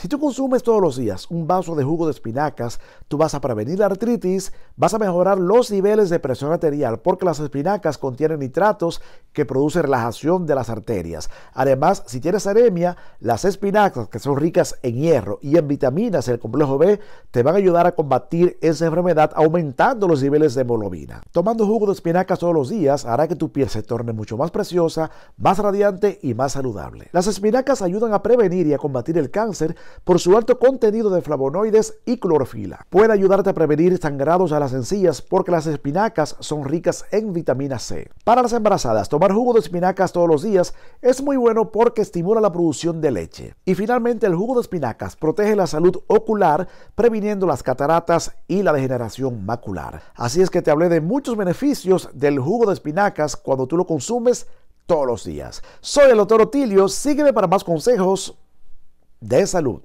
Si tú consumes todos los días un vaso de jugo de espinacas, tú vas a prevenir la artritis, vas a mejorar los niveles de presión arterial porque las espinacas contienen nitratos que producen relajación de las arterias. Además, si tienes anemia, las espinacas que son ricas en hierro y en vitaminas del complejo B te van a ayudar a combatir esa enfermedad aumentando los niveles de hemoglobina. Tomando jugo de espinacas todos los días hará que tu piel se torne mucho más preciosa, más radiante y más saludable. Las espinacas ayudan a prevenir y a combatir el cáncer por su alto contenido de flavonoides y clorofila. Puede ayudarte a prevenir sangrados a las encías porque las espinacas son ricas en vitamina C. Para las embarazadas, tomar jugo de espinacas todos los días es muy bueno porque estimula la producción de leche. Y finalmente, el jugo de espinacas protege la salud ocular, previniendo las cataratas y la degeneración macular. Así es que te hablé de muchos beneficios del jugo de espinacas cuando tú lo consumes todos los días. Soy el doctor Otilio, sígueme para más consejos de salud.